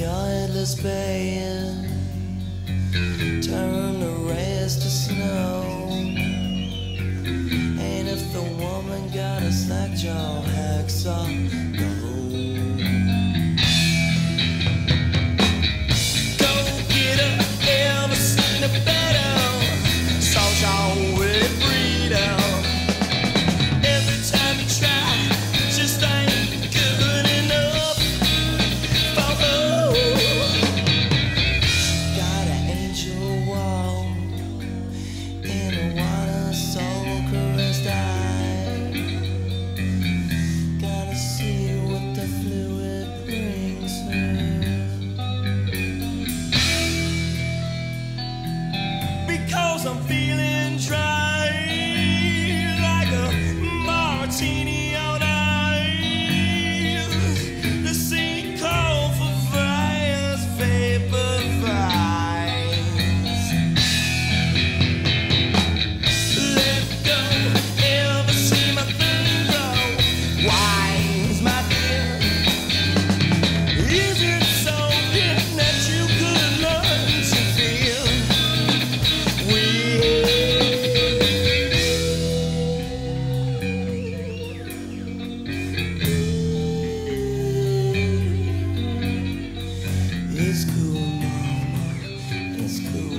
the idlers baying, turn the rays to snow. and if the woman got a slack jaw hacksaw. cause I'm feeling dry. It's cool, mama. It's cool.